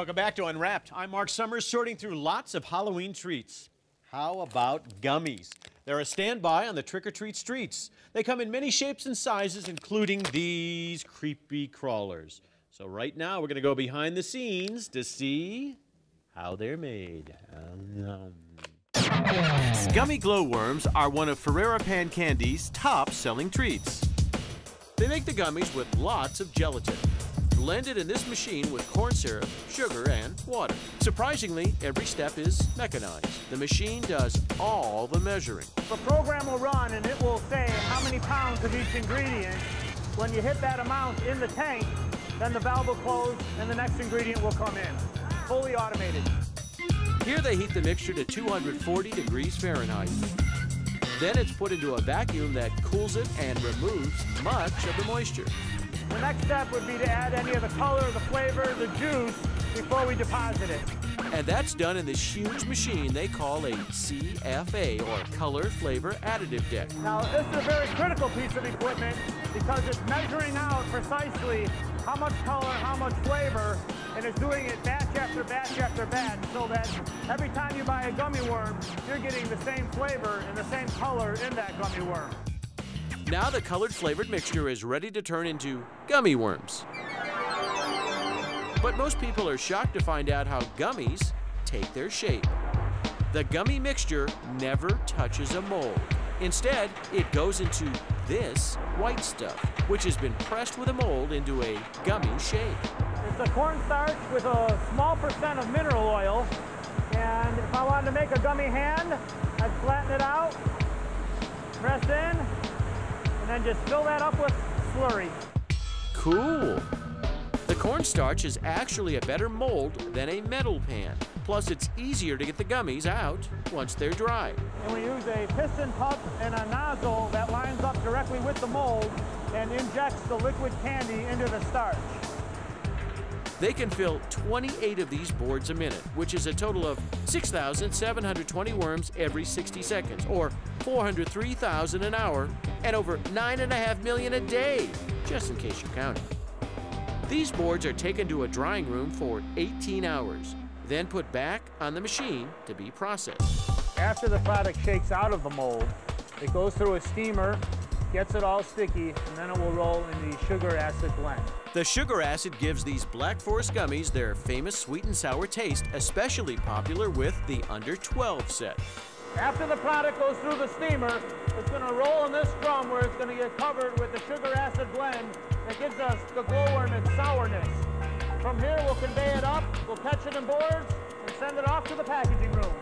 Welcome back to Unwrapped. I'm Marc Summers, sorting through lots of Halloween treats. How about gummies? They're a standby on the trick-or-treat streets. They come in many shapes and sizes, including these creepy crawlers. So right now, we're going to go behind the scenes to see how they're made. Um. Gummy glowworms are one of Ferrara Pan Candy's top-selling treats. They make the gummies with lots of gelatin blended in this machine with corn syrup, sugar, and water. Surprisingly, every step is mechanized. The machine does all the measuring. The program will run and it will say how many pounds of each ingredient. When you hit that amount in the tank, then the valve will close and the next ingredient will come in. Fully automated. Here they heat the mixture to 240 degrees Fahrenheit. Then it's put into a vacuum that cools it and removes much of the moisture. The next step would be to add any of the color, the flavor, the juice before we deposit it. And that's done in this huge machine they call a CFA, or Color Flavor Additive Deck. Now, this is a very critical piece of equipment because it's measuring out precisely how much color, how much flavor, and it's doing it batch after batch after batch so that every time you buy a gummy worm, you're getting the same flavor and the same color in that gummy worm. Now the colored flavored mixture is ready to turn into gummy worms. But most people are shocked to find out how gummies take their shape. The gummy mixture never touches a mold. Instead, it goes into this white stuff, which has been pressed with a mold into a gummy shape. It's a cornstarch with a small percent of mineral oil. And if I wanted to make a gummy hand, I'd flatten it out, press in, then just fill that up with slurry. Cool. The cornstarch is actually a better mold than a metal pan. Plus, it's easier to get the gummies out once they're dry. And we use a piston pump and a nozzle that lines up directly with the mold and injects the liquid candy into the starch. They can fill 28 of these boards a minute, which is a total of 6,720 worms every 60 seconds, or 403,000 an hour, and over 9.5 million a day, just in case you're counting. These boards are taken to a drying room for 18 hours, then put back on the machine to be processed. After the product shakes out of the mold, it goes through a steamer, gets it all sticky, and then it will roll in the sugar acid blend. The sugar acid gives these Black Forest gummies their famous sweet and sour taste, especially popular with the under 12 set. After the product goes through the steamer, it's going to roll in this drum where it's going to get covered with the sugar acid blend that gives us the glowworm and sourness. From here, we'll convey it up, we'll catch it in boards, and send it off to the packaging room.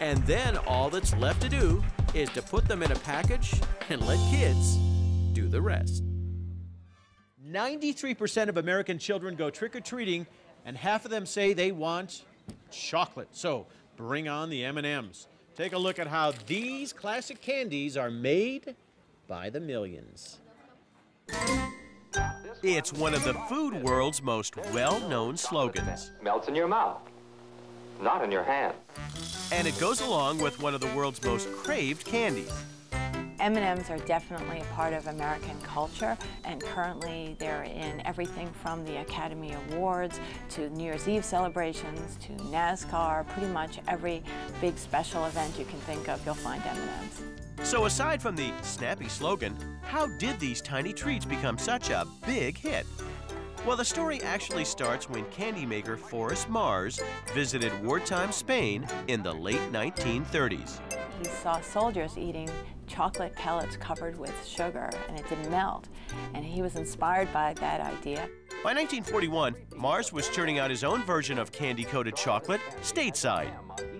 And then all that's left to do is to put them in a package and let kids do the rest. 93% of American children go trick-or-treating, and half of them say they want chocolate. So bring on the M&Ms. Take a look at how these classic candies are made by the millions. It's one of the food world's most well-known slogans. Melts in your mouth, not in your hand. And it goes along with one of the world's most craved candies. M&Ms are definitely a part of American culture, and currently they're in everything from the Academy Awards to New Year's Eve celebrations to NASCAR, pretty much every big special event you can think of, you'll find M&Ms. So aside from the snappy slogan, how did these tiny treats become such a big hit? Well, the story actually starts when candy maker Forrest Mars visited wartime Spain in the late 1930s. He saw soldiers eating chocolate pellets covered with sugar and it didn't melt. And he was inspired by that idea. By 1941, Mars was churning out his own version of candy-coated chocolate stateside.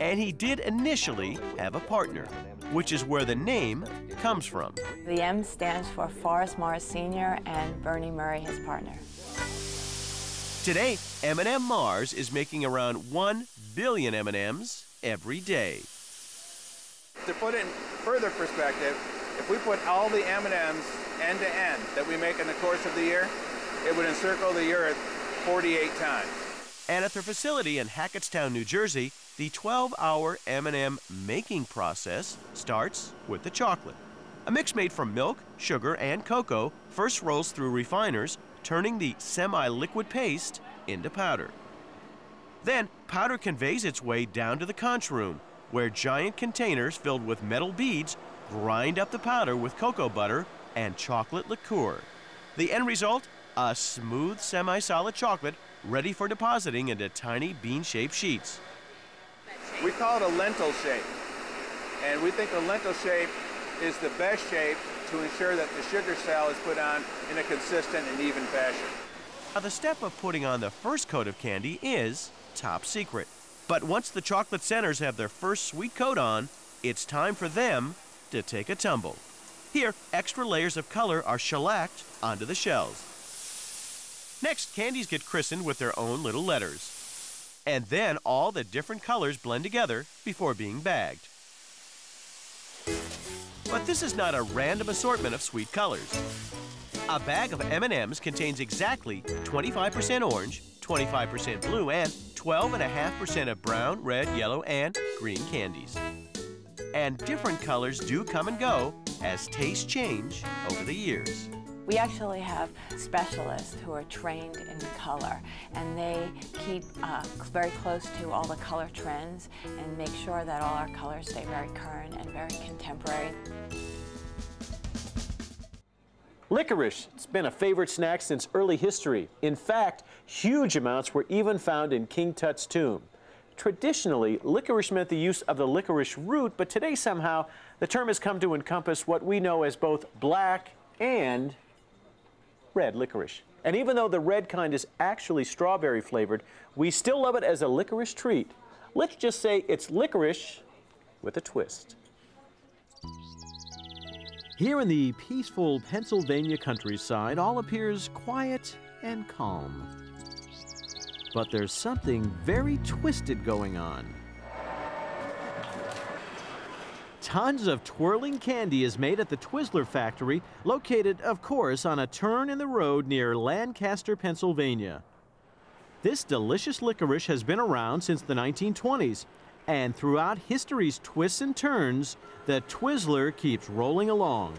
And he did initially have a partner, which is where the name comes from. The M stands for Forrest Mars Sr. and Bernie Murrie, his partner. Today, M&M Mars is making around 1 billion M&Ms every day. To put it in further perspective, if we put all the M&Ms end to end that we make in the course of the year, it would encircle the Earth 48 times. And at their facility in Hackettstown, New Jersey, the 12-hour M&M making process starts with the chocolate. A mix made from milk, sugar, and cocoa first rolls through refiners, turning the semi-liquid paste into powder. Then powder conveys its way down to the conche room, where giant containers filled with metal beads grind up the powder with cocoa butter and chocolate liquor. The end result? A smooth semi-solid chocolate ready for depositing into tiny bean-shaped sheets. We call it a lentil shape. And we think the lentil shape is the best shape to ensure that the sugar cell is put on in a consistent and even fashion. Now, the step of putting on the first coat of candy is top secret. But once the chocolate centers have their first sweet coat on, it's time for them to take a tumble. Here, extra layers of color are shellacked onto the shells. Next, candies get christened with their own little letters. And then all the different colors blend together before being bagged. But this is not a random assortment of sweet colors. A bag of M&Ms contains exactly 25% orange, 25% blue, and 12.5% of brown, red, yellow, and green candies. And different colors do come and go as tastes change over the years. We actually have specialists who are trained in color and they keep uh, very close to all the color trends and make sure that all our colors stay very current and very contemporary. Licorice, it's been a favorite snack since early history. In fact, huge amounts were even found in King Tut's tomb. Traditionally, licorice meant the use of the licorice root, but today somehow the term has come to encompass what we know as both black and red licorice. And even though the red kind is actually strawberry flavored, we still love it as a licorice treat. Let's just say it's licorice with a twist. Here in the peaceful Pennsylvania countryside, all appears quiet and calm. But there's something very twisted going on. Tons of twirling candy is made at the Twizzler factory, located, of course, on a turn in the road near Lancaster, Pennsylvania. This delicious licorice has been around since the 1920s, and throughout history's twists and turns, the Twizzler keeps rolling along.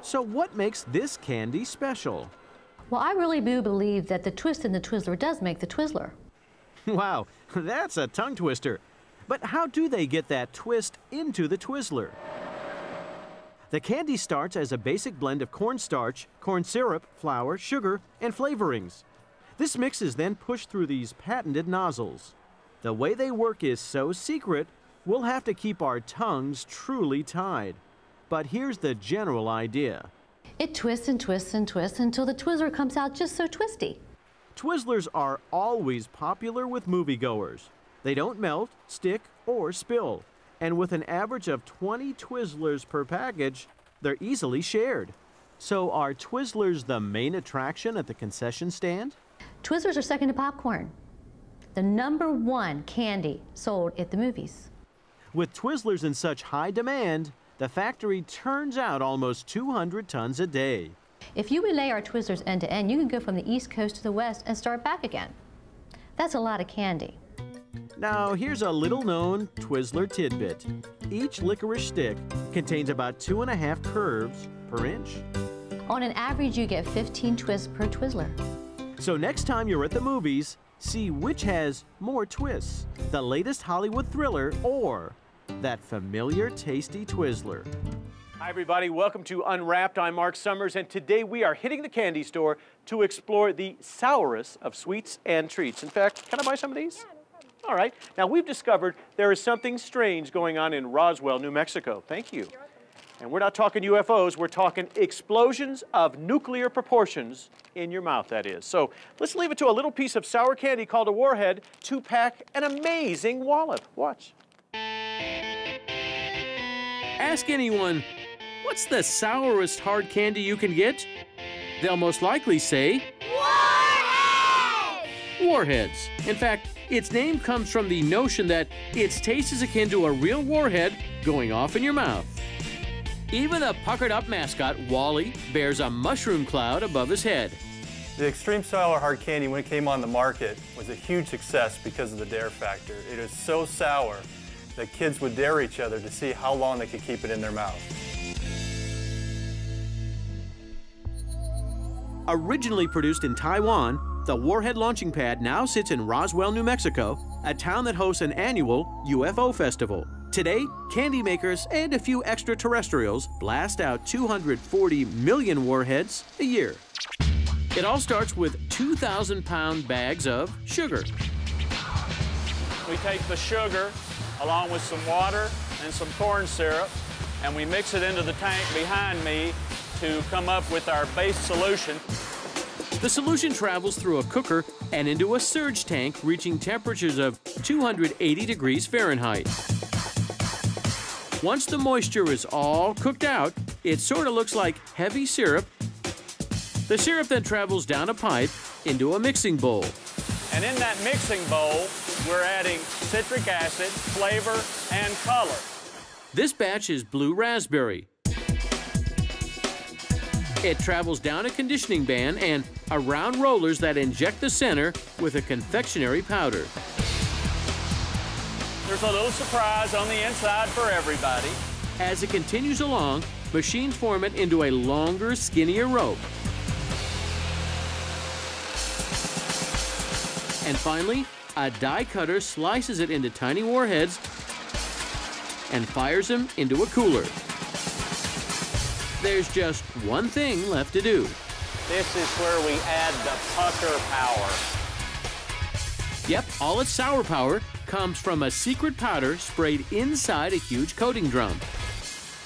So, what makes this candy special? Well, I really do believe that the twist in the Twizzler does make the Twizzler. Wow, that's a tongue twister. But how do they get that twist into the Twizzler? The candy starts as a basic blend of cornstarch, corn syrup, flour, sugar, and flavorings. This mix is then pushed through these patented nozzles. The way they work is so secret, we'll have to keep our tongues truly tied. But here's the general idea. It twists and twists and twists until the Twizzler comes out just so twisty. Twizzlers are always popular with moviegoers. They don't melt, stick, or spill. And with an average of 20 Twizzlers per package, they're easily shared. So are Twizzlers the main attraction at the concession stand? Twizzlers are second to popcorn. The number one candy sold at the movies. With Twizzlers in such high demand, the factory turns out almost 200 tons a day. If you relay our Twizzlers end to end, you can go from the East Coast to the West and start back again. That's a lot of candy. Now, here's a little known Twizzler tidbit. Each licorice stick contains about two and a half curves per inch. On an average, you get 15 twists per Twizzler. So next time you're at the movies, see which has more twists, the latest Hollywood thriller or Mm. that familiar tasty Twizzler. Hi, everybody. Welcome to Unwrapped. I'm Marc Summers, and today we are hitting the candy store to explore the sourest of sweets and treats. In fact, can I buy some of these? All right. Now, we've discovered there is something strange going on in Roswell, New Mexico. Thank you. And we're not talking UFOs, we're talking explosions of nuclear proportions in your mouth, that is. So let's leave it to a little piece of sour candy called a warhead to pack an amazing wallop. Watch. Ask anyone, what's the sourest hard candy you can get? They'll most likely say, Warheads! Warheads. In fact, its name comes from the notion that its taste is akin to a real warhead going off in your mouth. Even the puckered up mascot, Wally, bears a mushroom cloud above his head. The Extreme Sour Hard Candy, when it came on the market, was a huge success because of the dare factor. It is so sour that kids would dare each other to see how long they could keep it in their mouth. Originally produced in Taiwan, The Warhead launching pad now sits in Roswell, New Mexico, a town that hosts an annual UFO festival. Today, candy makers and a few extraterrestrials blast out 240 million warheads a year. It all starts with 2,000 pound bags of sugar. We take the sugar along with some water and some corn syrup, and we mix it into the tank behind me to come up with our base solution. The solution travels through a cooker and into a surge tank reaching temperatures of 280 degrees Fahrenheit. Once the moisture is all cooked out, it sort of looks like heavy syrup. The syrup then travels down a pipe into a mixing bowl. And in that mixing bowl, we're adding citric acid, flavor, and color. This batch is blue raspberry. It travels down a conditioning band and around rollers that inject the center with a confectionery powder. There's a little surprise on the inside for everybody. As it continues along, machines form it into a longer, skinnier rope. And finally, a die cutter slices it into tiny warheads and fires them into a cooler. There's just one thing left to do. This is where we add the pucker power. Yep, all its sour power comes from a secret powder sprayed inside a huge coating drum.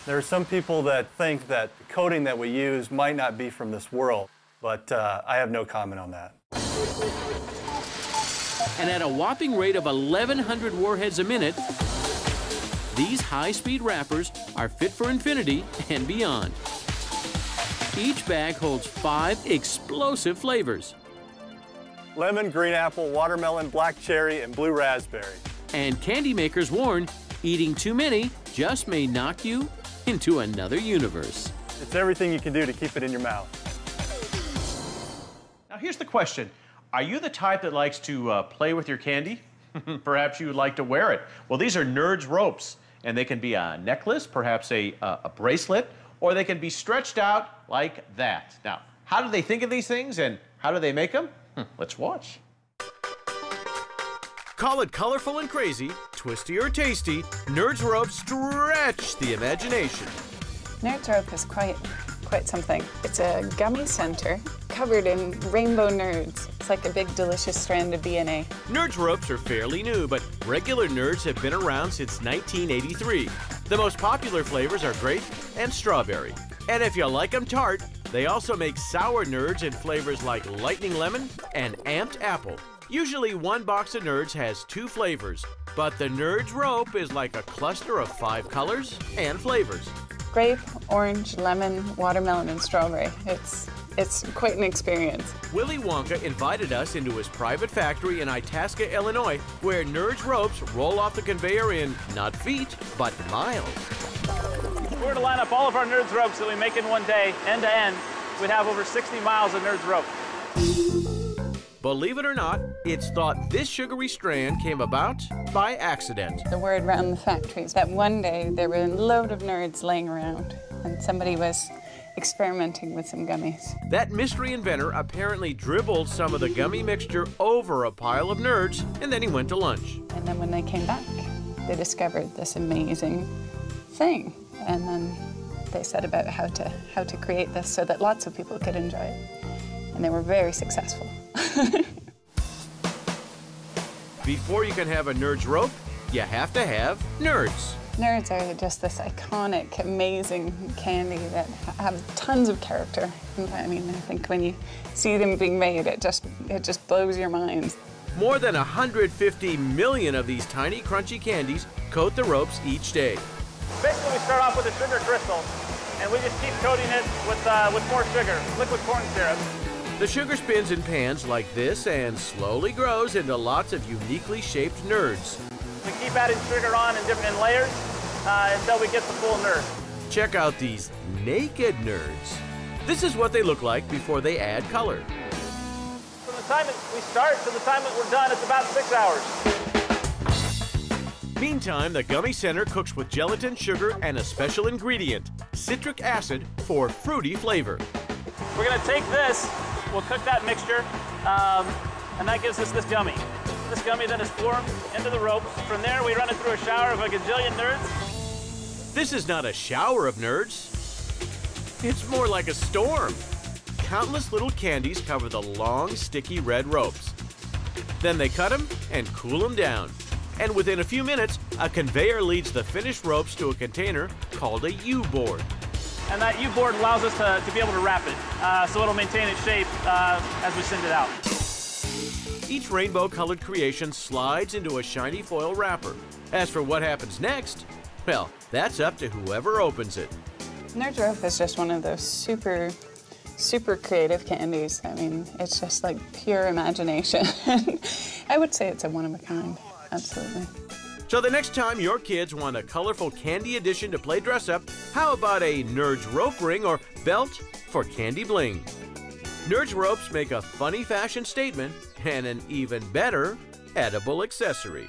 There are some people that think that the coating that we use might not be from this world, but uh, I have no comment on that. And at a whopping rate of 1,100 warheads a minute, these high-speed wrappers are fit for infinity and beyond. Each bag holds five explosive flavors. Lemon, green apple, watermelon, black cherry, and blue raspberry. And candy makers warn, eating too many just may knock you into another universe. It's everything you can do to keep it in your mouth. Now here's the question. Are you the type that likes to uh, play with your candy? perhaps you would like to wear it. Well, these are Nerds ropes, and they can be a necklace, perhaps a, uh, a bracelet, or they can be stretched out like that. Now, how do they think of these things, and how do they make them? Let's watch. Call it colorful and crazy, twisty or tasty, Nerds Rope stretch the imagination. Nerds Rope is quite, quite something. It's a gummy center covered in rainbow nerds. It's like a big delicious strand of DNA. Nerds ropes are fairly new, but regular nerds have been around since 1983. The most popular flavors are grape and strawberry. And if you like them tart, they also make sour nerds in flavors like lightning lemon and amped apple. Usually one box of nerds has two flavors, but the nerds rope is like a cluster of five colors and flavors. Grape, orange, lemon, watermelon, and strawberry. It's it's quite an experience. Willy Wonka invited us into his private factory in Itasca, Illinois, where Nerds ropes roll off the conveyor in not feet, but miles. If we were to line up all of our Nerds ropes that we make in one day, end to end, we'd have over 60 miles of Nerds rope. Believe it or not, it's thought this sugary strand came about by accident. The word around the factory is that one day there were a load of nerds laying around, and somebody was experimenting with some gummies. That mystery inventor apparently dribbled some of the gummy mixture over a pile of nerds, and then he went to lunch. And then when they came back, they discovered this amazing thing. And then they set about how to how to create this so that lots of people could enjoy it. And they were very successful. Before you can have a Nerds rope, you have to have Nerds. Nerds are just this iconic, amazing candy that have tons of character. I mean, I think when you see them being made, it just it just blows your mind. More than 150 million of these tiny, crunchy candies coat the ropes each day. Basically, we start off with a sugar crystal, and we just keep coating it with, uh, with more sugar, liquid corn syrup. The sugar spins in pans like this and slowly grows into lots of uniquely shaped nerds. We keep adding sugar on in different layers uh, until we get the full nerd. Check out these naked nerds. This is what they look like before they add color. From the time that we start to the time that we're done, it's about six hours. Meantime, the gummy center cooks with gelatin, sugar, and a special ingredient, citric acid, for fruity flavor. We're gonna take this, we'll cook that mixture Um, and that gives us this gummy. This gummy then is formed into the ropes. From there, we run it through a shower of a gajillion nerds. This is not a shower of nerds. It's more like a storm. Countless little candies cover the long, sticky red ropes. Then they cut them and cool them down. And within a few minutes, a conveyor leads the finished ropes to a container called a U-board. And that U-board allows us to, to be able to wrap it, uh, so it'll maintain its shape uh, as we send it out. Each rainbow-colored creation slides into a shiny foil wrapper. As for what happens next, well, that's up to whoever opens it. Nerd Rope is just one of those super, super creative candies. I mean, it's just like pure imagination. I would say it's a one of a kind, absolutely. So the next time your kids want a colorful candy addition to play dress up, how about a Nerds rope ring or belt for candy bling? Nerds ropes make a funny fashion statement and an even better edible accessory.